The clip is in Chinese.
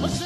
我 吃